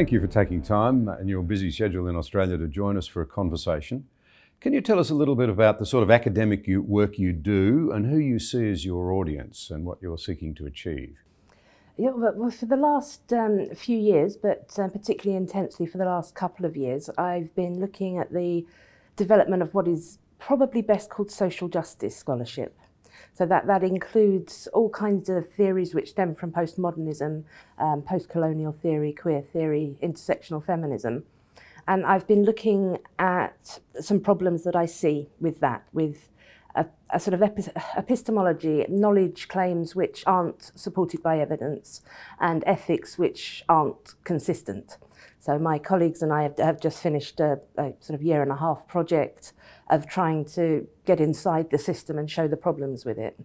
Thank you for taking time in your busy schedule in Australia to join us for a conversation. Can you tell us a little bit about the sort of academic you, work you do and who you see as your audience and what you're seeking to achieve? Yeah, well, for the last um, few years, but uh, particularly intensely for the last couple of years, I've been looking at the development of what is probably best called social justice scholarship. So that, that includes all kinds of theories which stem from postmodernism, um, post-colonial theory, queer theory, intersectional feminism. And I've been looking at some problems that I see with that, with a, a sort of epistemology, knowledge claims which aren't supported by evidence, and ethics which aren't consistent. So my colleagues and I have, have just finished a, a, sort of year and a half project of trying to get inside the system and show the problems with it.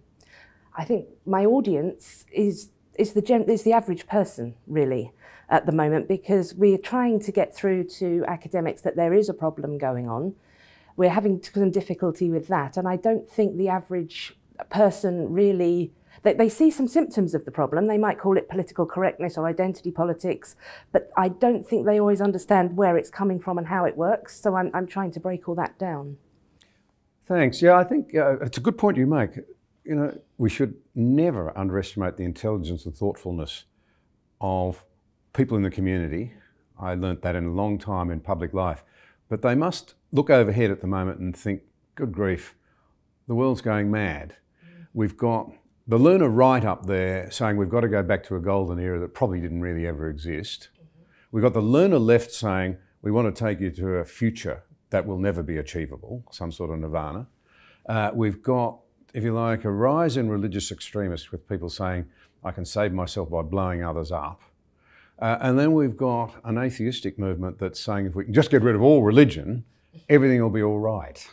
I think my audience is is the is the average person really at the moment because we're trying to get through to academics that there is a problem going on we're having some difficulty with that. And I don't think the average person really they, they see some symptoms of the problem. They might call it political correctness or identity politics, but I don't think they always understand where it's coming from and how it works. So I'm, I'm trying to break all that down. Thanks. Yeah, I think uh, it's a good point you make. You know, we should never underestimate the intelligence and thoughtfulness of people in the community. I learnt that in a long time in public life. But they must look overhead at the moment and think, good grief, the world's going mad. We've got the learner right up there saying we've got to go back to a golden era that probably didn't really ever exist. We've got the learner left saying we want to take you to a future that will never be achievable, some sort of nirvana. Uh, we've got, if you like, a rise in religious extremists with people saying, I can save myself by blowing others up. Uh, and then we've got an atheistic movement that's saying if we can just get rid of all religion, everything will be all right.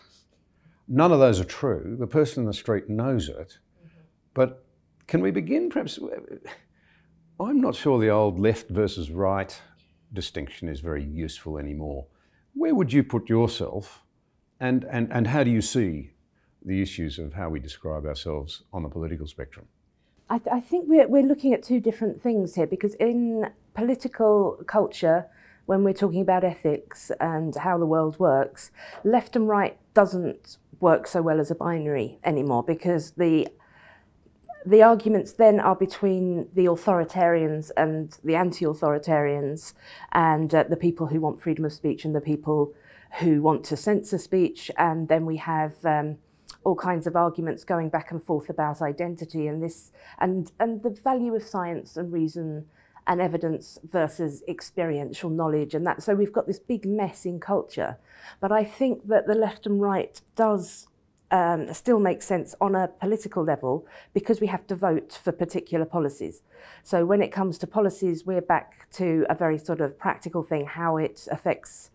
None of those are true. The person in the street knows it. But can we begin perhaps? I'm not sure the old left versus right distinction is very useful anymore. Where would you put yourself, and, and, and how do you see the issues of how we describe ourselves on the political spectrum? I, th I think we're, we're looking at two different things here because in political culture, when we're talking about ethics and how the world works, left and right doesn't work so well as a binary anymore because the the arguments then are between the authoritarians and the anti-authoritarians and uh, the people who want freedom of speech and the people who want to censor speech. And then we have um, all kinds of arguments going back and forth about identity and this and and the value of science and reason and evidence versus experiential knowledge and that. So we've got this big mess in culture. But i think that the left and right does um, still make sense on a political level because we have to vote for particular policies. So when it comes to policies, we're back to a very sort of practical thing, how it affects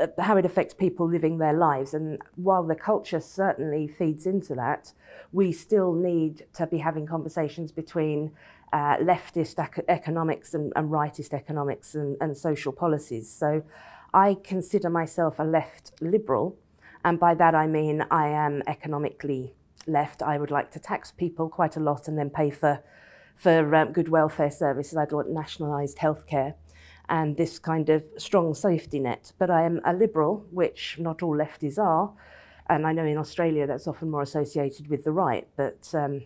uh, how it affects people living their lives. And while the culture certainly feeds into that, we still need to be having conversations between uh, leftist ec economics and, and rightist economics and, and social policies. So I consider myself a left liberal, and by that I mean I am economically left. I would like to tax people quite a lot and then pay for for um, good welfare services. I'd want nationalised healthcare and this kind of strong safety net. But I am a liberal, which not all lefties are. And I know in Australia that's often more associated with the right, but um,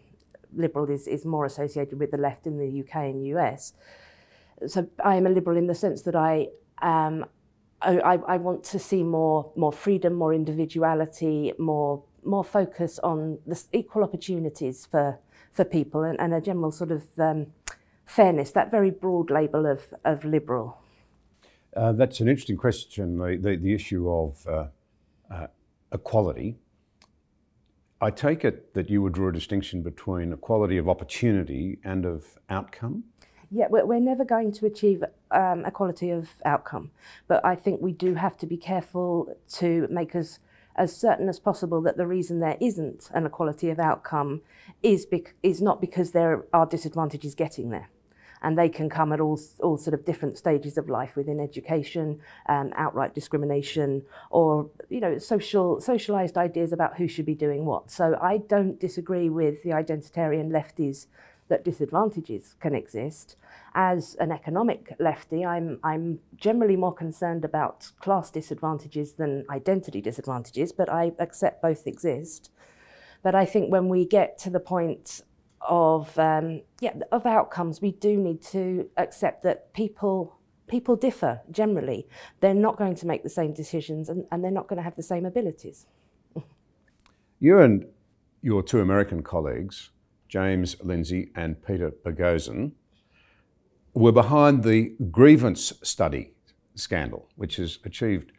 liberal is, is more associated with the left in the UK and US. So I am a liberal in the sense that I, um, I, I want to see more, more freedom, more individuality, more, more focus on the equal opportunities for, for people and, and a general sort of um, fairness, that very broad label of, of liberal? Uh, that's an interesting question, the, the, the issue of uh, uh, equality. I take it that you would draw a distinction between equality of opportunity and of outcome? Yeah, we're, we're never going to achieve um, equality of outcome, but I think we do have to be careful to make us as certain as possible that the reason there isn't an equality of outcome is, is not because there are disadvantages getting there and they can come at all, all sort of different stages of life within education, um, outright discrimination, or you know social socialized ideas about who should be doing what. So I don't disagree with the identitarian lefties that disadvantages can exist. As an economic lefty, I'm, I'm generally more concerned about class disadvantages than identity disadvantages, but I accept both exist. But I think when we get to the point of um, yeah of outcomes, we do need to accept that people people differ generally. They're not going to make the same decisions, and, and they're not going to have the same abilities. you and your two American colleagues, James Lindsay and Peter Boghossian, were behind the grievance study scandal, which has achieved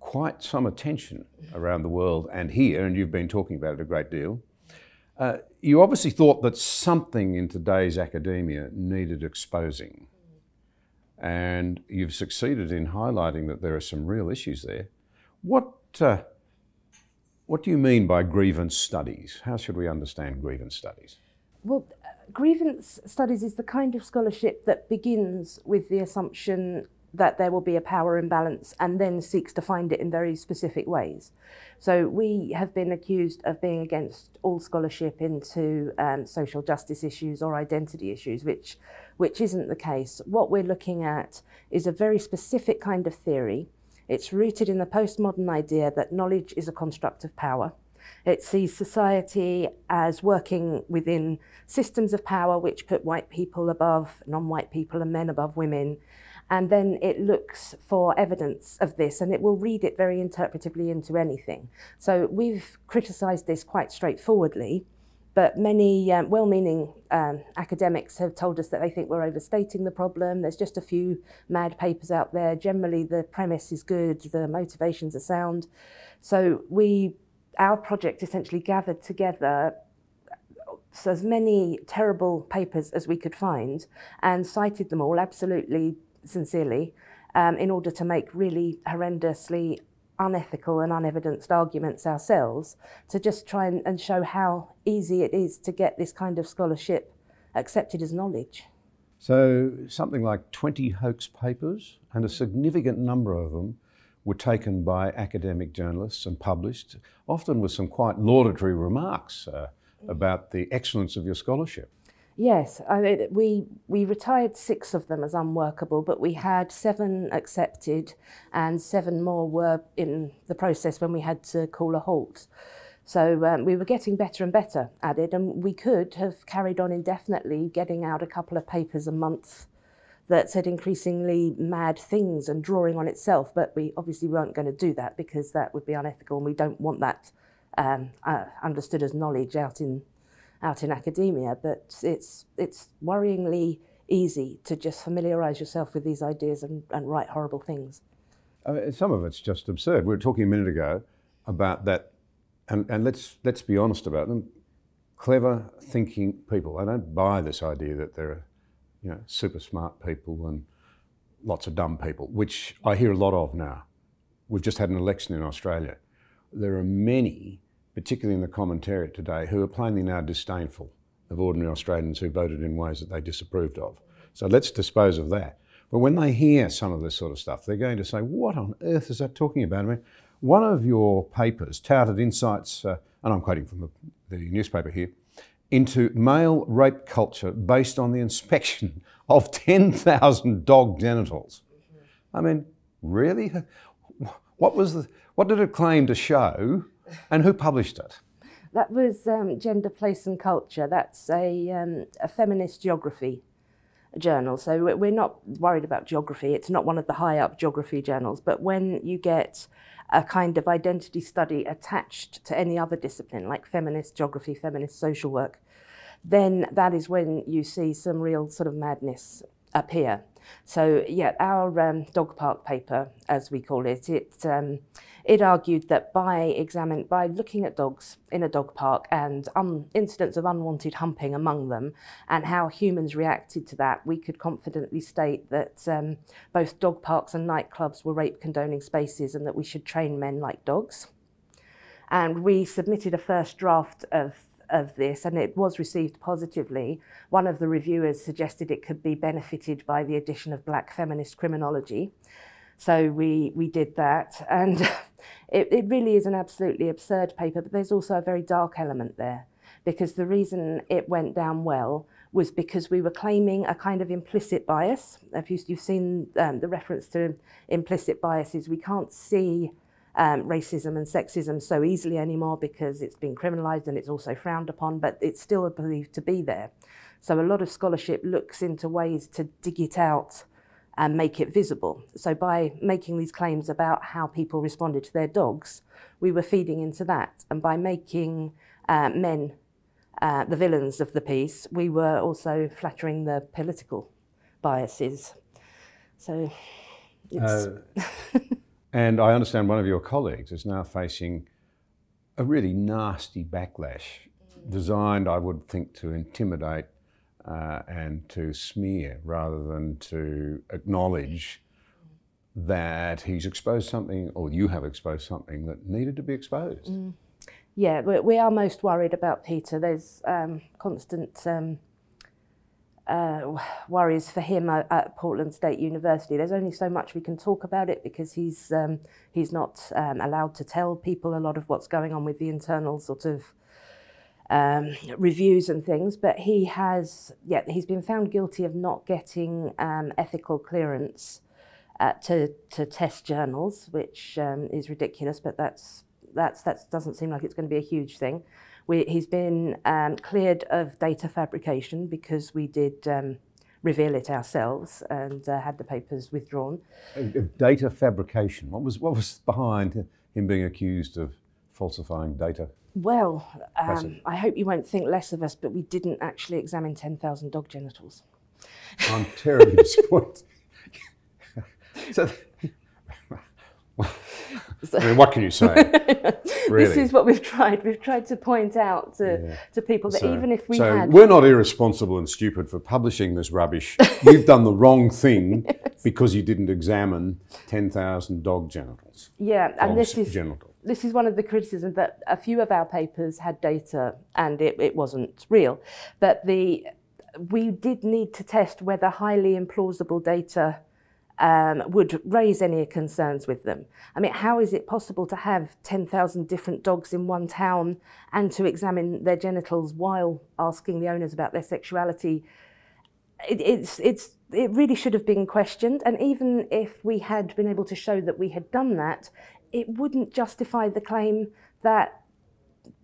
quite some attention around the world and here, and you've been talking about it a great deal. Uh, you obviously thought that something in today's academia needed exposing. And you've succeeded in highlighting that there are some real issues there. What, uh, what do you mean by grievance studies? How should we understand grievance studies? Well, grievance studies is the kind of scholarship that begins with the assumption that there will be a power imbalance and then seeks to find it in very specific ways. So we have been accused of being against all scholarship into um, social justice issues or identity issues, which, which isn't the case. What we're looking at is a very specific kind of theory. It's rooted in the postmodern idea that knowledge is a construct of power. It sees society as working within systems of power which put white people above non-white people and men above women and then it looks for evidence of this and it will read it very interpretively into anything. So we've criticised this quite straightforwardly, but many um, well-meaning um, academics have told us that they think we're overstating the problem. There's just a few mad papers out there. Generally, the premise is good, the motivations are sound. So we, our project essentially gathered together as many terrible papers as we could find and cited them all absolutely sincerely, um, in order to make really horrendously unethical and unevidenced arguments ourselves to just try and, and show how easy it is to get this kind of scholarship accepted as knowledge. So, something like 20 hoax papers, and a significant number of them were taken by academic journalists and published, often with some quite laudatory remarks uh, about the excellence of your scholarship. Yes, I mean, we we retired six of them as unworkable, but we had seven accepted, and seven more were in the process when we had to call a halt. So um, we were getting better and better at it, and we could have carried on indefinitely, getting out a couple of papers a month that said increasingly mad things and drawing on itself. But we obviously weren't going to do that because that would be unethical, and we don't want that um, uh, understood as knowledge out in out in academia, but it's, it's worryingly easy to just familiarise yourself with these ideas and, and write horrible things. Some of it's just absurd. We were talking a minute ago about that, and, and let's, let's be honest about them. Clever thinking people. I don't buy this idea that there are you know, super smart people and lots of dumb people, which I hear a lot of now. We've just had an election in Australia. There are many particularly in the commentariat today, who are plainly now disdainful of ordinary Australians who voted in ways that they disapproved of. So let's dispose of that. But when they hear some of this sort of stuff, they're going to say, what on earth is that talking about? I mean, one of your papers touted insights, uh, and I'm quoting from the, the newspaper here, into male rape culture based on the inspection of 10,000 dog genitals. I mean, really? What was the, what did it claim to show and who published it? That was um, Gender, Place and Culture. That's a, um, a feminist geography journal. So we're not worried about geography. It's not one of the high up geography journals. But when you get a kind of identity study attached to any other discipline, like feminist geography, feminist social work, then that is when you see some real sort of madness appear. So yeah, our um, dog park paper, as we call it, it um, it argued that by examine by looking at dogs in a dog park and incidents of unwanted humping among them, and how humans reacted to that, we could confidently state that um, both dog parks and nightclubs were rape condoning spaces, and that we should train men like dogs. And we submitted a first draft of of this, and it was received positively, one of the reviewers suggested it could be benefited by the addition of black feminist criminology. So we, we did that. And it, it really is an absolutely absurd paper, but there's also a very dark element there because the reason it went down well was because we were claiming a kind of implicit bias. If you, you've seen um, the reference to implicit biases, we can't see um, racism and sexism so easily anymore because it's been criminalised and it's also frowned upon, but it's still believed to be there. So a lot of scholarship looks into ways to dig it out and make it visible. So by making these claims about how people responded to their dogs, we were feeding into that. And by making uh, men uh, the villains of the piece, we were also flattering the political biases. So uh, and I understand one of your colleagues is now facing a really nasty backlash designed, I would think, to intimidate uh, and to smear rather than to acknowledge that he's exposed something or you have exposed something that needed to be exposed. Mm. Yeah, we are most worried about Peter. There's um, constant um, uh, worries for him at, Portland State University. There's only so much we can talk about it because he's um, he's not um, allowed to tell people a lot of what's going on with the internal sort of um, reviews and things. But he has, yeah, he's been found guilty of not getting um, ethical clearance uh, to to test journals, which um, is ridiculous. But that's that's, that doesn't seem like it's going to be a huge thing. We, he's been um, cleared of data fabrication because we did um, reveal it ourselves and uh, had the papers withdrawn. Data fabrication. What was what was behind him being accused of falsifying data? Well, um, I hope you won't think less of us, but we didn't actually examine 10,000 dog genitals. I'm terribly disappointed. so, I mean, what can you say? really? This is what we've tried. We've tried to point out to, yeah. to people that so, even if we so had. we're not irresponsible and stupid for publishing this rubbish. You've done the wrong thing yes. because you didn't examine 10,000 dog genitals. Yeah, and this is. Genital. This is one of the criticisms that a few of our papers had data and it, it wasn't real. But the we did need to test whether highly implausible data um, would raise any concerns with them. I mean, how is it possible to have 10,000 different dogs in one town and to examine their genitals while asking the owners about their sexuality? It, it's, it's, it really should have been questioned. And even if we had been able to show that we had done that, it wouldn't justify the claim that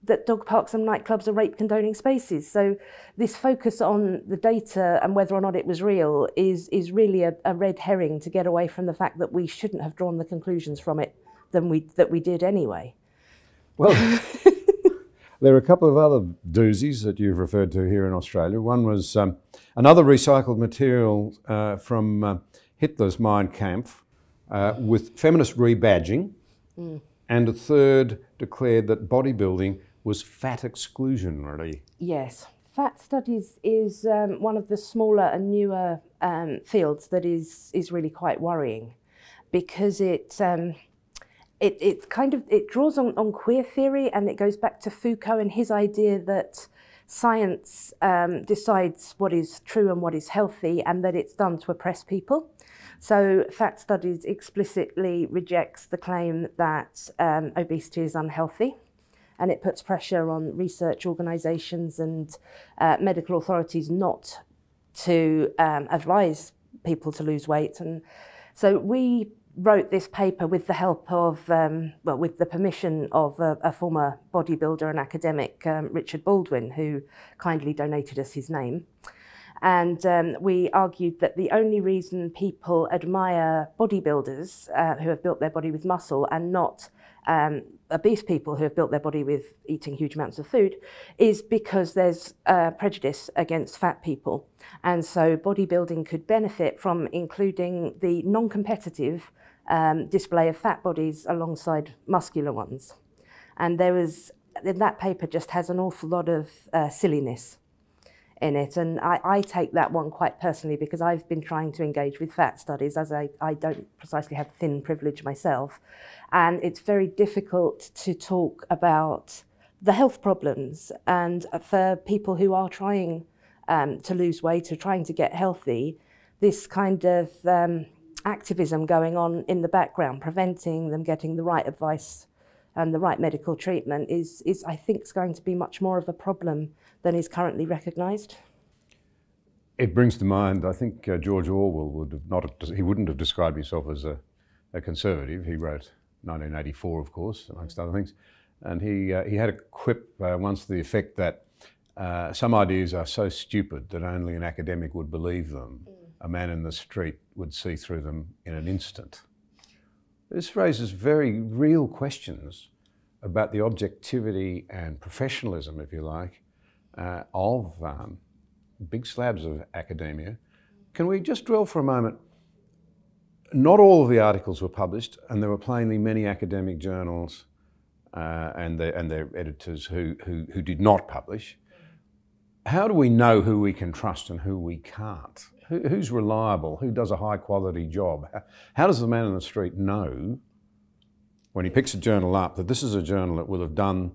that dog parks and nightclubs are rape condoning spaces. So this focus on the data and whether or not it was real is is really a, a, red herring to get away from the fact that we shouldn't have drawn the conclusions from it than we that we did anyway. Well, there are a couple of other doozies that you've referred to here in Australia. One was um, another recycled material uh, from uh, Hitler's Mein Kampf uh, with feminist rebadging. Mm. And a third declared that bodybuilding was fat exclusion, really. Yes. Fat studies is um, one of the smaller and newer um, fields that is, is really quite worrying because it, um, it, it kind of it draws on, on queer theory and it goes back to Foucault and his idea that science um, decides what is true and what is healthy and that it's done to oppress people. So Fat Studies explicitly rejects the claim that um, obesity is unhealthy and it puts pressure on research organisations and uh, medical authorities not to um, advise people to lose weight. And so we wrote this paper with the help of, um, well, with the permission of a, a former bodybuilder and academic, um, Richard Baldwin, who kindly donated us his name. And um, we argued that the only reason people admire bodybuilders uh, who have built their body with muscle and not um, obese people who have built their body with eating huge amounts of food is because there's uh, prejudice against fat people. And so bodybuilding could benefit from including the non competitive um, display of fat bodies alongside muscular ones. And there was, that paper just has an awful lot of uh, silliness in it. And I, I, take that one quite personally because I've been trying to engage with fat studies as I, I don't precisely have thin privilege myself. And it's very difficult to talk about the health problems. And for people who are trying um, to lose weight or trying to get healthy, this kind of um, activism going on in the background, preventing them getting the right advice and the right medical treatment is, is I think, is going to be much more of a problem than is currently recognised. it brings to mind, I think uh, George Orwell would have not, he wouldn't have described himself as a, a conservative. He wrote 1984, of course, amongst other things. And he, uh, he had a quip uh, once to the effect that uh, some ideas are so stupid that only an academic would believe them. Mm. A man in the street would see through them in an instant. This raises very real questions about the objectivity and professionalism, if you like, uh, of um, big slabs of academia. Can we just dwell for a moment? Not all of the articles were published, and there were plainly many academic journals uh, and, their, and their editors who, who, who did not publish. How do we know who we can trust and who we can't? Who, who's reliable? Who does a high quality job? How does the man in the street know when he picks a journal up that this is a journal that will have done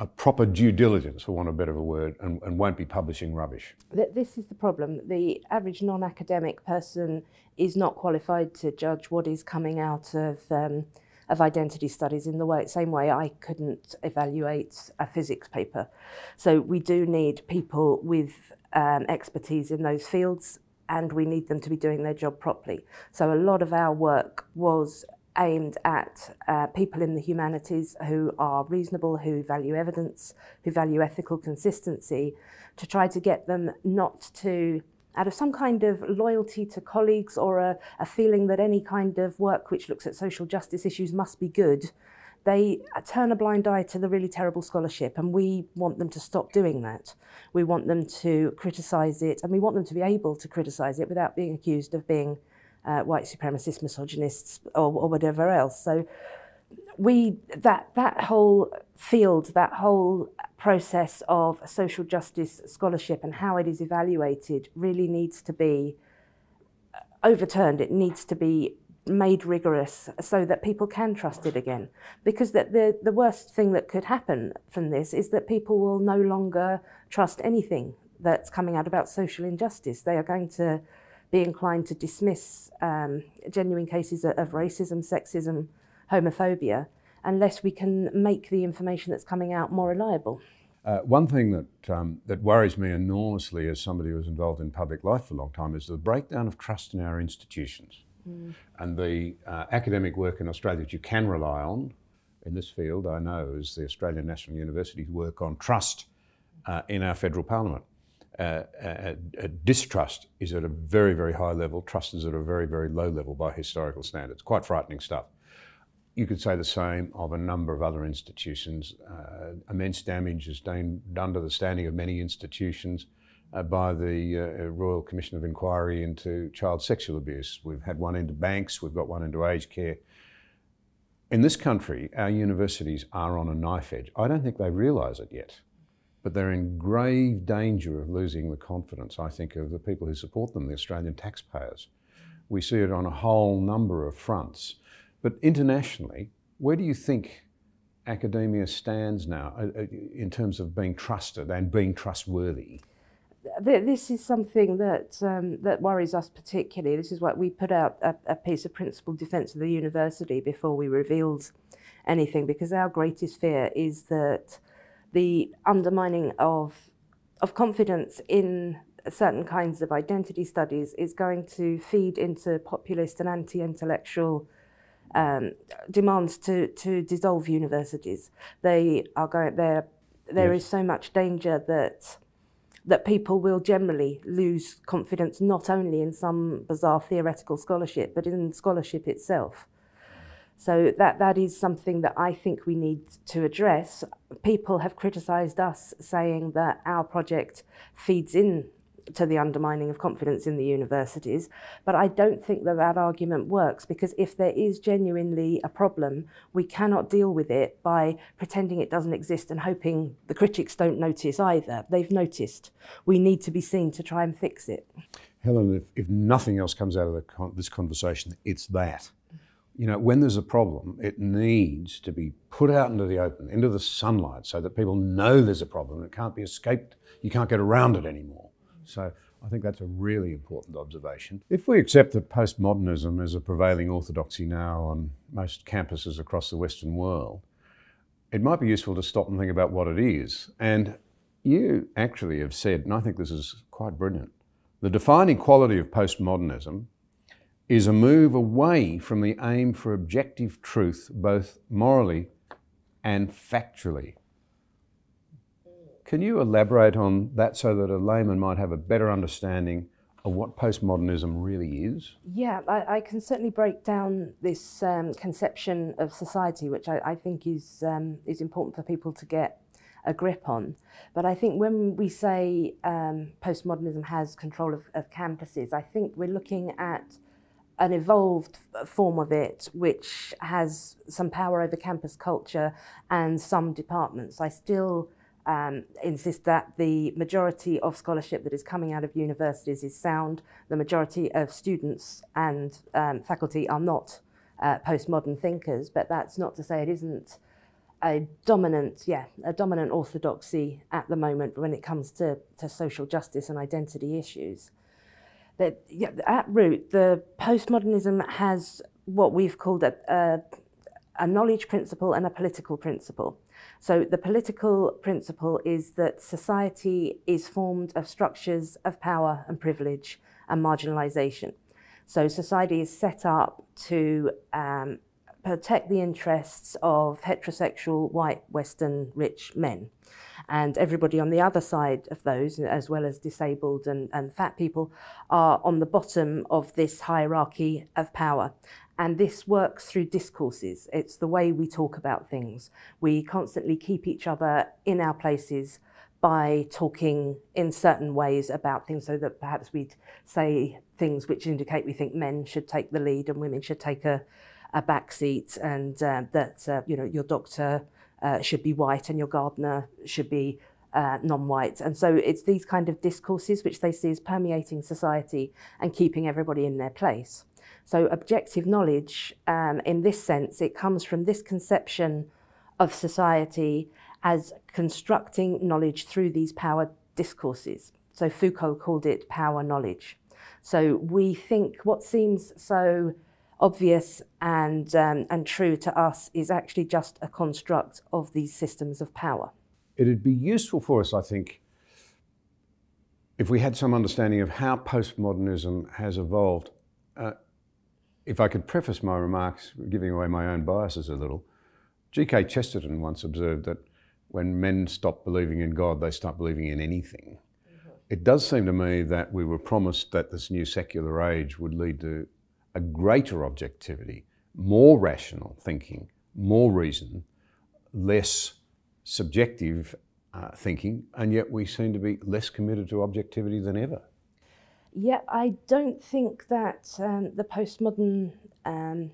a proper due diligence, for want of a better word, and, and won't be publishing rubbish. This is the problem. The average non-academic person is not qualified to judge what is coming out of um, of identity studies in the way, same way I couldn't evaluate a physics paper. So we do need people with um, expertise in those fields and we need them to be doing their job properly. So a lot of our work was aimed at uh, people in the humanities who are reasonable, who value evidence, who value ethical consistency, to try to get them not to, out of some kind of loyalty to colleagues or a, a feeling that any kind of work which looks at social justice issues must be good, they turn a blind eye to the really terrible scholarship and we want them to stop doing that. We want them to criticise it and we want them to be able to criticise it without being accused of being uh, white supremacists, misogynists, or, or whatever else. So we that that whole field, that whole process of social justice scholarship and how it is evaluated really needs to be overturned. It needs to be made rigorous so that people can trust it again. Because the, the, the worst thing that could happen from this is that people will no longer trust anything that's coming out about social injustice. They are going to be inclined to dismiss um, genuine cases of racism, sexism, homophobia, unless we can make the information that's coming out more reliable. Uh, one thing that, um, that worries me enormously as somebody who was involved in public life for a long time is the breakdown of trust in our institutions. Mm. And the uh, academic work in Australia that you can rely on in this field, I know, is the Australian National University's work on trust uh, in our federal parliament uh, distrust is at a very, very high level. Trust is at a very, very low level by historical standards. Quite frightening stuff. You could say the same of a number of other institutions. Uh, immense damage is done, done to the standing of many institutions uh, by the uh, Royal Commission of Inquiry into Child Sexual Abuse. We've had one into banks, we've got one into aged care. In this country, our universities are on a knife edge. I don't think they realise it yet but they're in grave danger of losing the confidence, I think, of the people who support them, the Australian taxpayers. We see it on a whole number of fronts. But internationally, where do you think academia stands now uh, uh, in terms of being trusted and being trustworthy? This is something that um, that worries us particularly. This is why we put out a, a piece of principled defence of the university before we revealed anything, because our greatest fear is that the undermining of, of confidence in certain kinds of identity studies is going to feed into populist and anti-intellectual um, demands to, to dissolve universities. They are going there. There yes. is so much danger that that people will generally lose confidence not only in some bizarre theoretical scholarship, but in scholarship itself. So that, that is something that I think we need to address. People have criticised us saying that our project feeds in to the undermining of confidence in the universities. But I don't think that that argument works because if there is genuinely a problem, we cannot deal with it by pretending it doesn't exist and hoping the critics don't notice either. They've noticed. We need to be seen to try and fix it. Helen, if, if nothing else comes out of con this conversation, it's that you know, when there's a problem, it needs to be put out into the open, into the sunlight, so that people know there's a problem. It can't be escaped. You can't get around it anymore. So I think that's a really important observation. If we accept that postmodernism is a prevailing orthodoxy now on most campuses across the Western world, it might be useful to stop and think about what it is. And you actually have said, and I think this is quite brilliant, The defining quality of postmodernism is a move away from the aim for objective truth, both morally and factually. Can you elaborate on that so that a layman might have a better understanding of what postmodernism really is? Yeah, I, I can certainly break down this um, conception of society, which I, I think is um, is important for people to get a grip on. But I think when we say um, postmodernism has control of, of campuses, I think we're looking at an evolved form of it which has some power over campus culture and some departments. I still um, insist that the majority of scholarship that is coming out of universities is sound. The majority of students and um, faculty are not uh, postmodern thinkers, but that's not to say it isn't a dominant, yeah, a dominant orthodoxy at the moment when it comes to, to social justice and identity issues. That yeah, at root, the postmodernism has what we've called a, a, a knowledge principle and a political principle. So the political principle is that society is formed of structures of power and privilege and marginalisation. So society is set up to um, protect the interests of heterosexual, white, Western, rich men. And everybody on the other side of those, as well as disabled and, and fat people, are on the bottom of this hierarchy of power. And this works through discourses. It's the way we talk about things. We constantly keep each other in our places by talking in certain ways about things so that perhaps we'd say things which indicate we think men should take the lead and women should take a, a back seat and uh, that uh, you know your doctor uh, should be white and your gardener should be uh, non-white. And so it's these kind of discourses which they see as permeating society and keeping everybody in their place. So objective knowledge, um, in this sense, it comes from this conception of society as constructing knowledge through these power discourses. So Foucault called it power knowledge. So we think what seems so obvious and, um, and true to us is actually just a construct of these systems of power. It'd be useful for us, I think, if we had some understanding of how postmodernism has evolved. Uh, if I could preface my remarks, giving away my own biases a little, G.K. Chesterton once observed that when men stop believing in God, they stop believing in anything. Mm-hmm. It does seem to me that we were promised that this new secular age would lead to a greater objectivity, more rational thinking, more reason, less subjective uh, thinking, and yet we seem to be less committed to objectivity than ever. Yeah, I don't think that um, the postmodern um,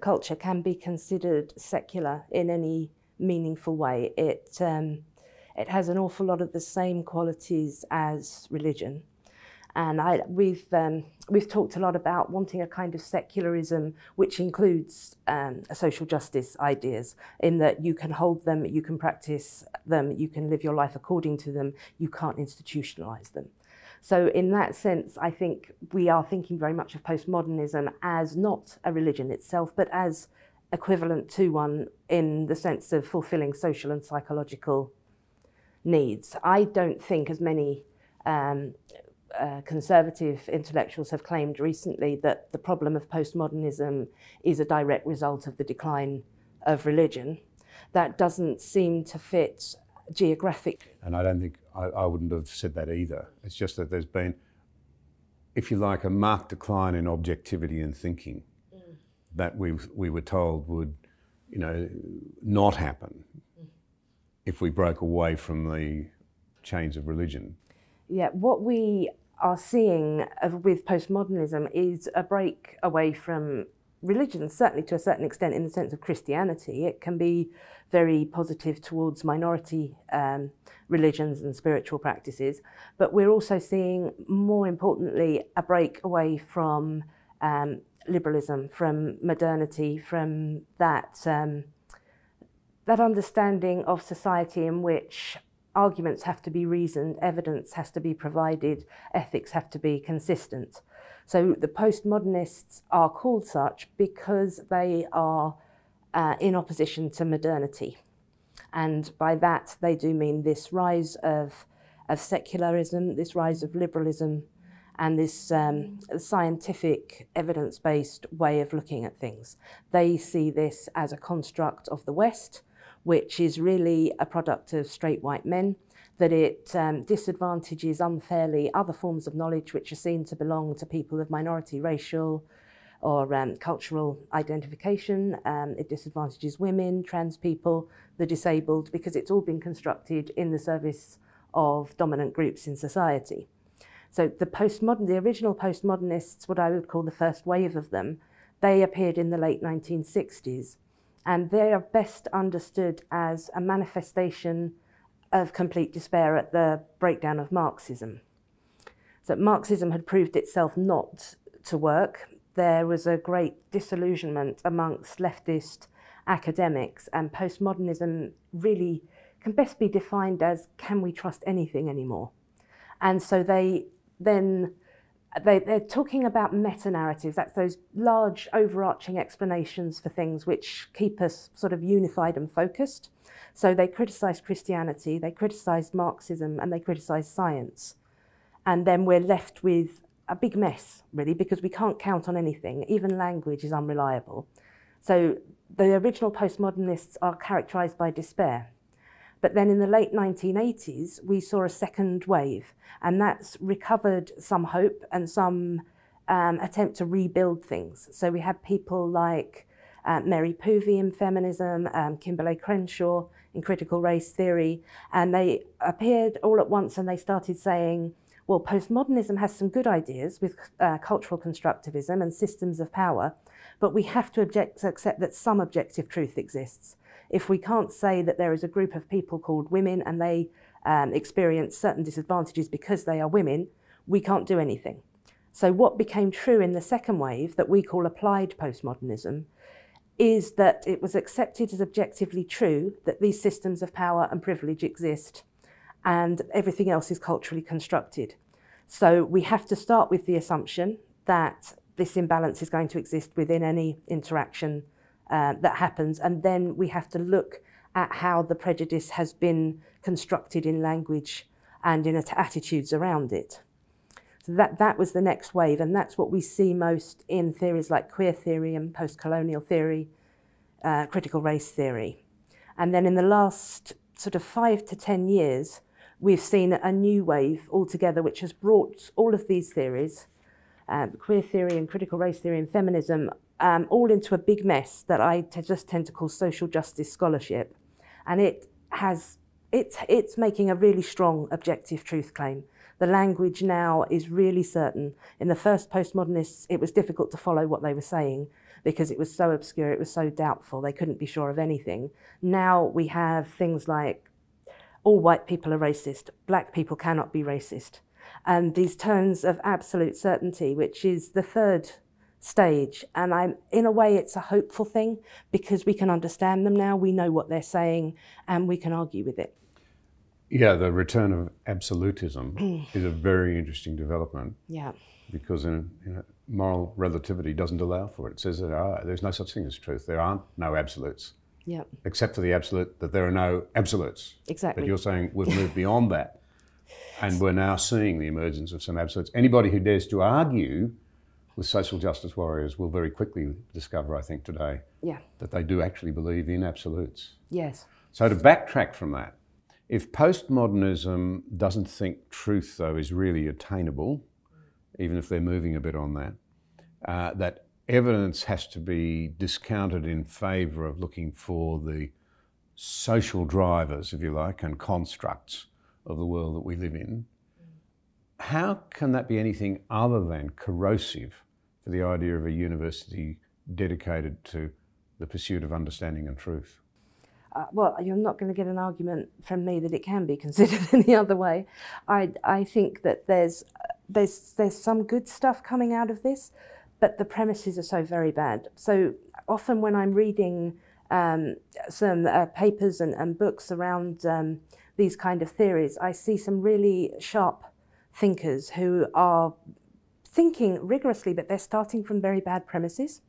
culture can be considered secular in any meaningful way. It um, it has an awful lot of the same qualities as religion. And I, we've, um, we've talked a lot about wanting a kind of secularism which includes um, social justice ideas, in that you can hold them, you can practice them, you can live your life according to them, you can't institutionalize them. So, in that sense, I think we are thinking very much of postmodernism as not a religion itself, but as equivalent to one in the sense of fulfilling social and psychological needs. I don't think as many um, uh, conservative intellectuals have claimed recently that the problem of postmodernism is a direct result of the decline of religion. That doesn't seem to fit geographic. And I don't think I, I wouldn't have said that either. It's just that there's been, if you like, a marked decline in objectivity and thinking mm. that we we were told would, you know, not happen mm. if we broke away from the chains of religion. Yeah, what we are seeing with postmodernism is a break away from religion, certainly to a certain extent, in the sense of Christianity. It can be very positive towards minority um, religions and spiritual practices, but we're also seeing, more importantly, a break away from um, liberalism, from modernity, from that. Um, that understanding of society in which arguments have to be reasoned, evidence has to be provided, ethics have to be consistent. So the postmodernists are called such because they are uh, in opposition to modernity. And by that, they do mean this rise of, of secularism, this rise of liberalism, and this um, scientific, evidence based way of looking at things. They see this as a construct of the West, which is really a product of straight white men, that it um, disadvantages unfairly other forms of knowledge which are seen to belong to people of minority racial or um, cultural identification. Um, it disadvantages women, trans people, the disabled, because it's all been constructed in the service of dominant groups in society. So the postmodern, the original postmodernists, what I would call the first wave of them, they appeared in the late 1960s, and they are best understood as a manifestation of complete despair at the breakdown of Marxism. So Marxism had proved itself not to work. There was a great disillusionment amongst leftist academics, and postmodernism really can best be defined as can we trust anything anymore? And so they then they, they're talking about meta narratives. That's those large overarching explanations for things which keep us sort of unified and focused. So they criticise Christianity, they criticise Marxism, and they criticise science. And then we're left with a big mess, really, because we can't count on anything. Even language is unreliable. So the original postmodernists are characterised by despair. But then in the late 1980s, we saw a second wave, and that's recovered some hope and some um, attempt to rebuild things. So we had people like uh, Mary Poovey in feminism, um, Kimberlé Crenshaw in critical race theory, and they appeared all at once and they started saying, well, postmodernism has some good ideas with uh, cultural constructivism and systems of power, but we have to object, accept that some objective truth exists if we can't say that there is a group of people called women and they um, experience certain disadvantages because they are women, we can't do anything. So, what became true in the second wave that we call applied postmodernism is that it was accepted as objectively true that these systems of power and privilege exist and everything else is culturally constructed. So, we have to start with the assumption that this imbalance is going to exist within any interaction uh, that happens, and then we have to look at how the prejudice has been constructed in language and in attitudes around it. So that, that was the next wave, and that's what we see most in theories like queer theory and post-colonial theory, uh, critical race theory. And then in the last sort of five to 10 years, we've seen a new wave altogether, which has brought all of these theories, um, queer theory and critical race theory and feminism, um, all into a big mess that I just tend to call social justice scholarship. And it has, it's, it's making a really strong objective truth claim. The language now is really certain. In the first postmodernists, it was difficult to follow what they were saying because it was so obscure, it was so doubtful, they couldn't be sure of anything. Now we have things like all white people are racist, black people cannot be racist. And these tones of absolute certainty, which is the third stage. And I'm, in a way, it's a hopeful thing because we can understand them now, we know what they're saying, and we can argue with it. Yeah, the return of absolutism mm. is a very interesting development. Yeah. Because in, in moral relativity doesn't allow for it. It says that oh, there's no such thing as truth. There aren't no absolutes. Yeah. Except for the absolute that there are no absolutes. Exactly. But you're saying we've moved beyond that. And we're now seeing the emergence of some absolutes. Anybody who dares to argue with social justice warriors will very quickly discover, I think, today, yeah. that they do actually believe in absolutes. Yes. So to backtrack from that, if postmodernism doesn't think truth, though, is really attainable, even if they're moving a bit on that, uh, that evidence has to be discounted in favour of looking for the social drivers, if you like, and constructs of the world that we live in. How can that be anything other than corrosive for the idea of a university dedicated to the pursuit of understanding and truth? Uh, well, you're not going to get an argument from me that it can be considered any other way. I, I think that there's, there's, there's some good stuff coming out of this, but the premises are so very bad. So often when I'm reading um, some uh, papers and, and, books around um, these kind of theories, I see some really sharp thinkers who are thinking rigorously, but they're starting from very bad premises.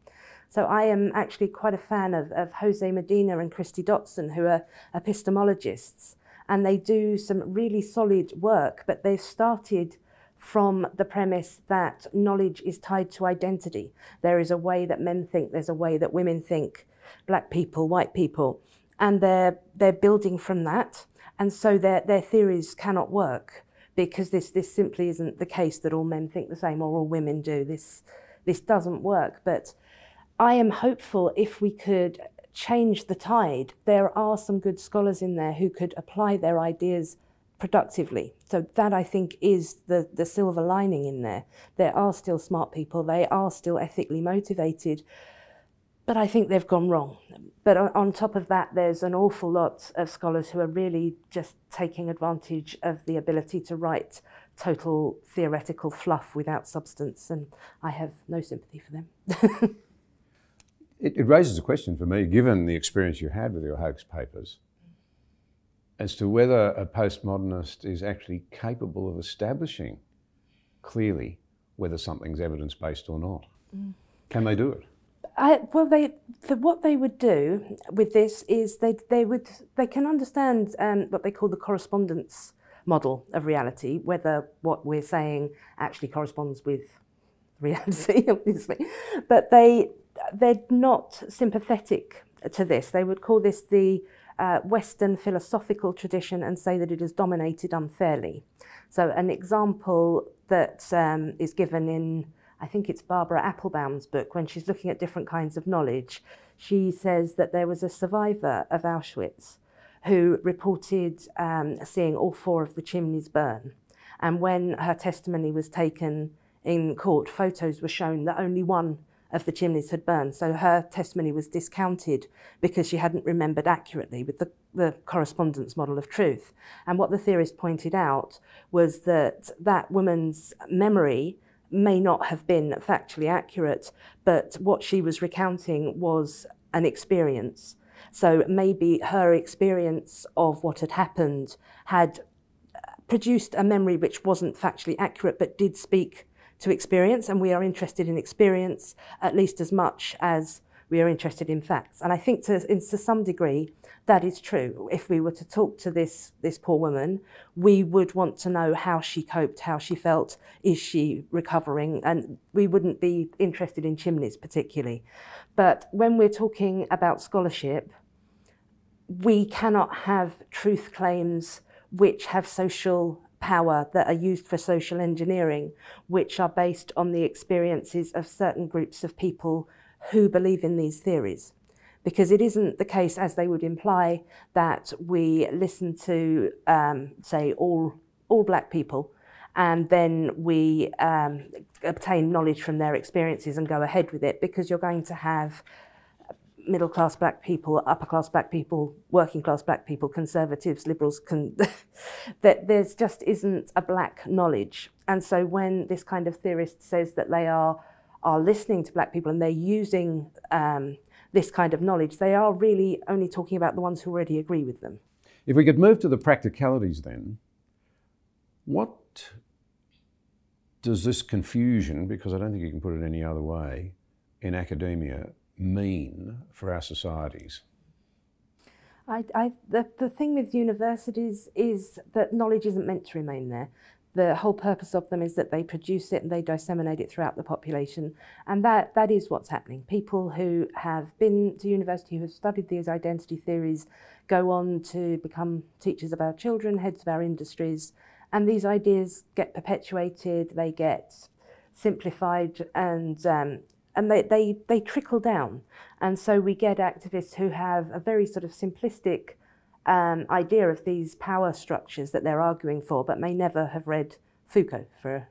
So I am actually quite a fan of, of Jose Medina and Kristie Dotson, who are epistemologists, and they do some really solid work, but they've started from the premise that knowledge is tied to identity. There is a way that men think, there's a way that women think, black people, white people, and they're they're building from that, and so their their theories cannot work because this this simply isn't the case that all men think the same or all women do. This this doesn't work, but I am hopeful if we could change the tide. There are some good scholars in there who could apply their ideas productively. So that I think is the, the silver lining in there. There are still smart people, they are still ethically motivated, but I think they've gone wrong. But on, on top of that, there's an awful lot of scholars who are really just taking advantage of the ability to write total theoretical fluff without substance, and I have no sympathy for them. it, it raises a question for me, given the experience you had with your hoax papers as to whether a postmodernist is actually capable of establishing clearly whether something's evidence based or not. Mm. Can they do it? I, well, they the, what they would do with this is they they would they can understand um, what they call the correspondence model of reality, whether what we're saying actually corresponds with reality, obviously, but they they're not sympathetic to this. They would call this the uh, Western philosophical tradition and say that it is dominated unfairly. So, an example that um, is given in, I think it's Barbara Applebaum's book, when she's looking at different kinds of knowledge, she says that there was a survivor of Auschwitz who reported um, seeing all four of the chimneys burn. And when her testimony was taken in court, photos were shown that only one of the chimneys had burned. So her testimony was discounted because she hadn't remembered accurately with the, the correspondence model of truth. And what the theorist pointed out was that that woman's memory may not have been factually accurate, but what she was recounting was an experience. So maybe her experience of what had happened had uh, produced a memory which wasn't factually accurate but did speak to experience, and we are interested in experience at least as much as we are interested in facts. And I think to, to some degree that is true. If we were to talk to this, this poor woman, we would want to know how she coped, how she felt, is she recovering, and we wouldn't be interested in chimneys particularly. But when we're talking about scholarship, we cannot have truth claims which have social power that are used for social engineering, which are based on the experiences of certain groups of people who believe in these theories. Because it isn't the case, as they would imply, that we listen to, um, say, all, all black people and then we um, obtain knowledge from their experiences and go ahead with it because you're going to have middle class black people, upper class black people, working class black people, conservatives, liberals, can, that there's just isn't a black knowledge. And so when this kind of theorist says that they are, are listening to black people and they're using um, this kind of knowledge, they are really only talking about the ones who already agree with them. If we could move to the practicalities then, what does this confusion, because I don't think you can put it any other way, in academia mean for our societies? I, I, the, the thing with universities is that knowledge isn't meant to remain there. The whole purpose of them is that they produce it and they disseminate it throughout the population. And that, that is what's happening. People who have been to university, who have studied these identity theories, go on to become teachers of our children, heads of our industries. And these ideas get perpetuated, they get simplified and um, and they, they, they trickle down. And so we get activists who have a very sort of simplistic um, idea of these power structures that they're arguing for, but may never have read Foucault, for,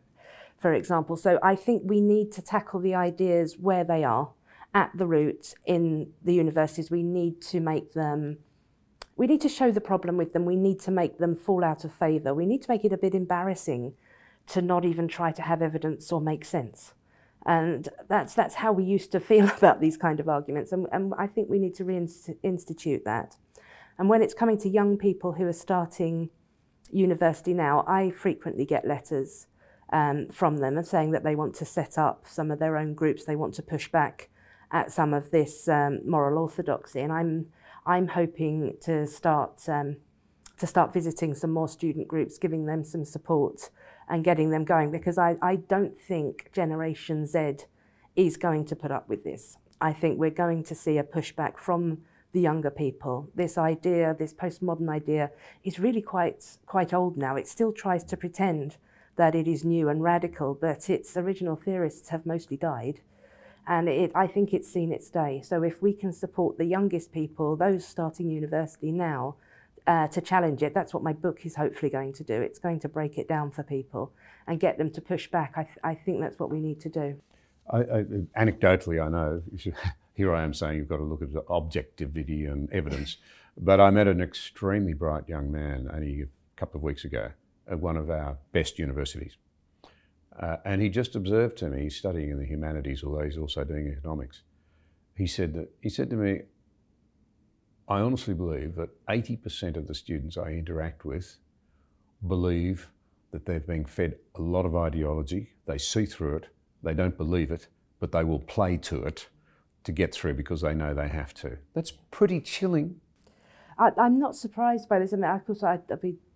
for example. So I think we need to tackle the ideas where they are at the root in the universities. We need to make them, we need to show the problem with them. We need to make them fall out of favour. We need to make it a bit embarrassing to not even try to have evidence or make sense. And that's, that's how we used to feel about these kind of arguments. And, and I think we need to reinstitute that. And when it's coming to young people who are starting university now, I frequently get letters um, from them saying that they want to set up some of their own groups. They want to push back at some of this um, moral orthodoxy. And I'm, I'm hoping to start um, to start visiting some more student groups, giving them some support and getting them going because I, I don't think Generation Z is going to put up with this. I think we're going to see a pushback from the younger people. This idea, this postmodern idea, is really quite, quite old now. It still tries to pretend that it is new and radical, but its original theorists have mostly died. And it, I think it's seen its day. So if we can support the youngest people, those starting university now, uh, to challenge it. That's what my book is hopefully going to do. It's going to break it down for people and get them to push back. I, th- I think that's what we need to do. I, I, anecdotally, I know, here I am saying you've got to look at the objectivity and evidence, but I met an extremely bright young man only a couple of weeks ago at one of our best universities. Uh, and he just observed to me, he's studying in the humanities, although he's also doing economics. He said, that, he said to me, I honestly believe that 80% of the students I interact with believe that they're being fed a lot of ideology, they see through it, they don't believe it, but they will play to it to get through because they know they have to. That's pretty chilling. I, am not surprised by this. I mean, of course, I,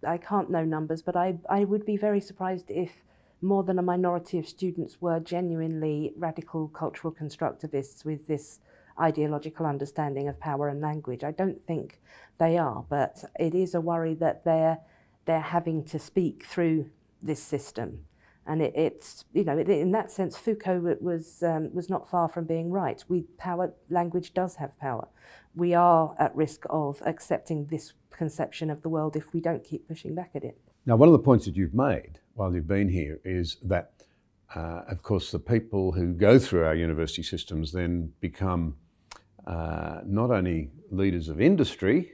I can't know numbers, but I, I would be very surprised if more than a minority of students were genuinely radical cultural constructivists with this ideological understanding of power and language. I don't think they are, but it is a worry that they're they're having to speak through this system. And it, it's, you know, in that sense, Foucault was, um, was not far from being right. We, power, language does have power. We are at risk of accepting this conception of the world if we don't keep pushing back at it. Now, one of the points that you've made while you've been here is that, uh, of course, the people who go through our university systems then become uh, not only leaders of industry,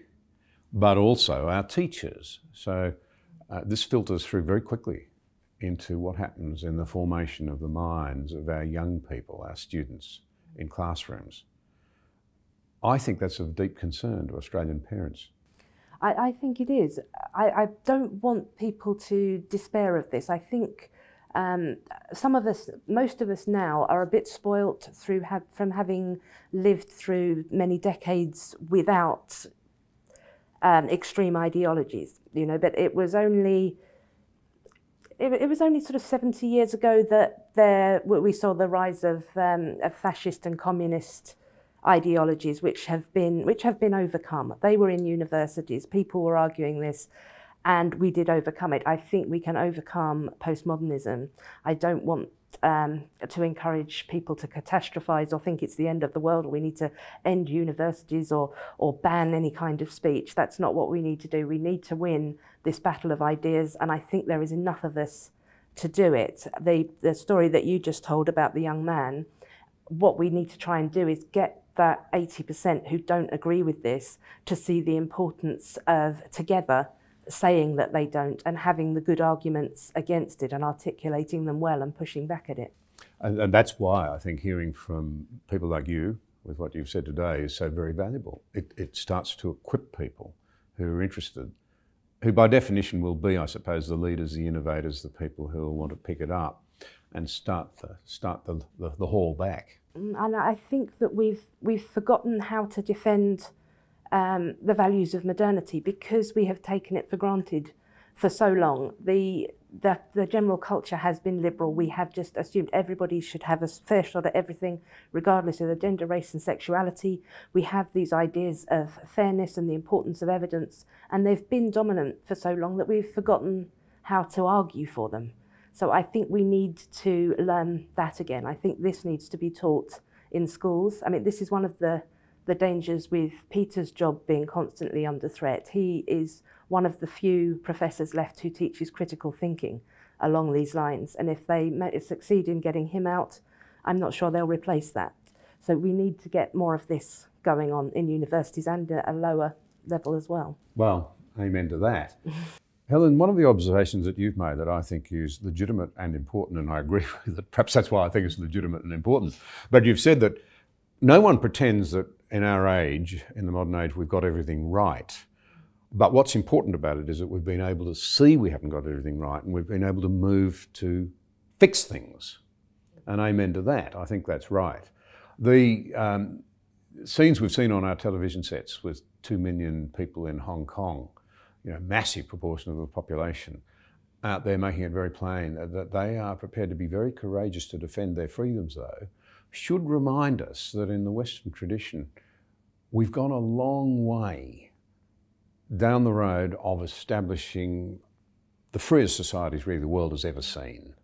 but also our teachers. So uh, this filters through very quickly into what happens in the formation of the minds of our young people, our students in classrooms. I think that's of deep concern to Australian parents. I, I think it is. I, I, don't want people to despair of this. I think um, some of us, most of us now, are a bit spoilt through ha from having lived through many decades without um, extreme ideologies. You know, but it was only it, it, was only sort of 70 years ago that there we saw the rise of, um, of fascist and communist ideologies which have been which have been overcome. They were in universities. People were arguing this and we did overcome it. I think we can overcome postmodernism. I don't want um, to encourage people to catastrophize or think it's the end of the world or we need to end universities or, or ban any kind of speech. That's not what we need to do. We need to win this battle of ideas, and I think there is enough of us to do it. The, the story that you just told about the young man, what we need to try and do is get that 80% who don't agree with this to see the importance of together saying that they don't and having the good arguments against it and articulating them well and pushing back at it. And, and, that's why I think hearing from people like you with what you've said today is so very valuable. It, it starts to equip people who are interested, who by definition will be, I suppose, the leaders, the innovators, the people who will want to pick it up and start the, start the, the, the haul back. Mm, and I think that we've, we've forgotten how to defend um, the values of modernity because we have taken it for granted for so long. The, the, the general culture has been liberal. We have just assumed everybody should have a fair shot at everything, regardless of the gender, race, and sexuality. We have these ideas of fairness and the importance of evidence, and they've been dominant for so long that we've forgotten how to argue for them. So I think we need to learn that again. I think this needs to be taught in schools. I mean, this is one of the the dangers with Peter's job being constantly under threat. He is one of the few professors left who teaches critical thinking along these lines. And if they succeed in getting him out, I'm not sure they'll replace that. So we need to get more of this going on in universities and at a lower level as well. Well, amen to that. Helen, one of the observations that you've made that I think is legitimate and important, and I agree with it, perhaps that's why I think it's legitimate and important, but you've said that no one pretends that in our age, in the modern age, we've got everything right. But what's important about it is that we've been able to see we haven't got everything right and we've been able to move to fix things. And amen to that. I think that's right. The um, scenes we've seen on our television sets with two million people in Hong Kong, you know, massive proportion of the population out there making it very plain that they are prepared to be very courageous to defend their freedoms, though, should remind us that in the Western tradition, we've gone a long way down the road of establishing the freest societies really the world has ever seen.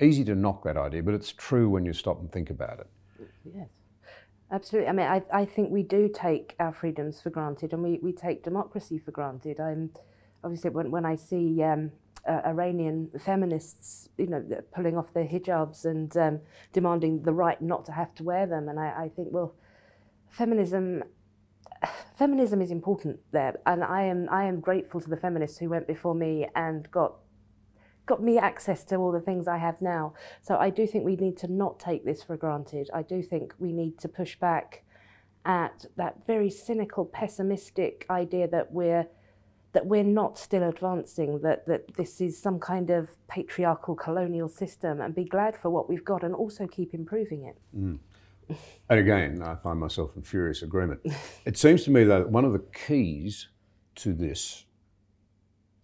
Easy to knock that idea, but it's true when you stop and think about it. Yes. Absolutely. I mean, I, I think we do take our freedoms for granted and we, we take democracy for granted. I'm obviously when, when I see um, uh, Iranian feminists, you know, pulling off their hijabs and um, demanding the right not to have to wear them, and I, I think, well, feminism feminism is important there, and I am I am grateful to the feminists who went before me and got got me access to all the things I have now. So I do think we need to not take this for granted. I do think we need to push back at that very cynical, pessimistic idea that we're that we're not still advancing, that, that this is some kind of patriarchal colonial system, and be glad for what we've got and also keep improving it. Mm. And again, I find myself in furious agreement. it seems to me that one of the keys to this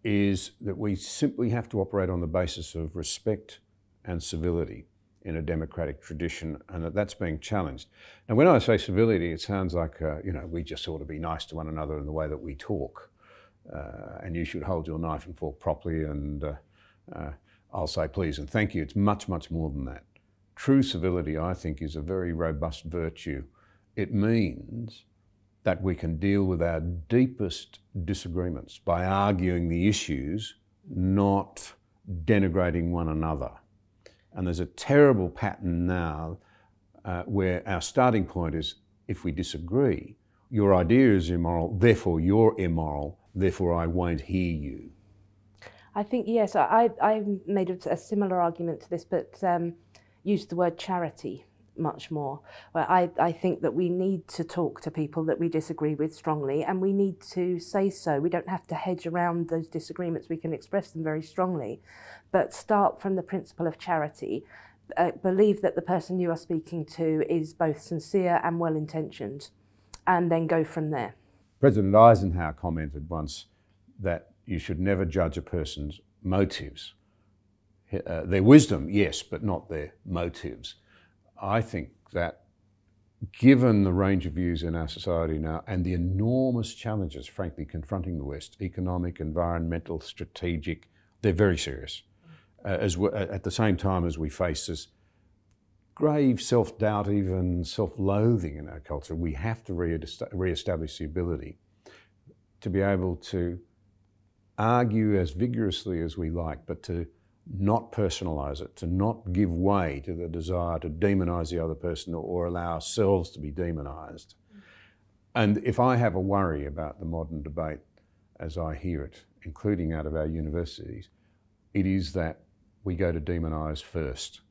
is that we simply have to operate on the basis of respect and civility in a democratic tradition, and that that's being challenged. Now, when I say civility, it sounds like uh, you know we just ought to be nice to one another in the way that we talk, and you should hold your knife and fork properly, and uh, uh I'll say please and thank you. It's much, much more than that. True civility, I think, is a very robust virtue. It means that we can deal with our deepest disagreements by arguing the issues, not denigrating one another. And there's a terrible pattern now uh, where our starting point is if we disagree, your idea is immoral, therefore you're immoral, therefore I won't hear you. I think, yes, I, I made a, similar argument to this, but um, used the word charity much more. I, I think that we need to talk to people that we disagree with strongly and we need to say so. We don't have to hedge around those disagreements, we can express them very strongly. But start from the principle of charity. Uh, believe that the person you are speaking to is both sincere and well intentioned, and then go from there. President Eisenhower commented once that you should never judge a person's motives uh, their wisdom, yes, but not their motives. I think that given the range of views in our society now and the enormous challenges, frankly, confronting the West, economic, environmental, strategic, they're very serious. Uh, as at the same time as we face this grave self-doubt, even self-loathing in our culture, we have to re-establish the ability to be able to argue as vigorously as we like, but to not personalize it, to not give way to the desire to demonize the other person or allow ourselves to be demonized. And if I have a worry about the modern debate as I hear it, including out of our universities, it is that we go to demonize first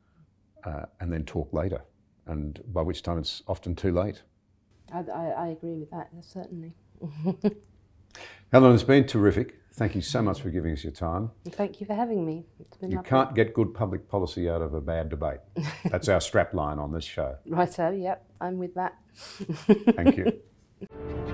uh, and then talk later, and by which time it's often too late. I, I, I agree with that, certainly. Helen, it's been terrific. Thank you so much for giving us your time. Thank you for having me. you lovely. can't get good public policy out of a bad debate. That's our strap line on this show. Righto, yep, I'm with that. Thank you.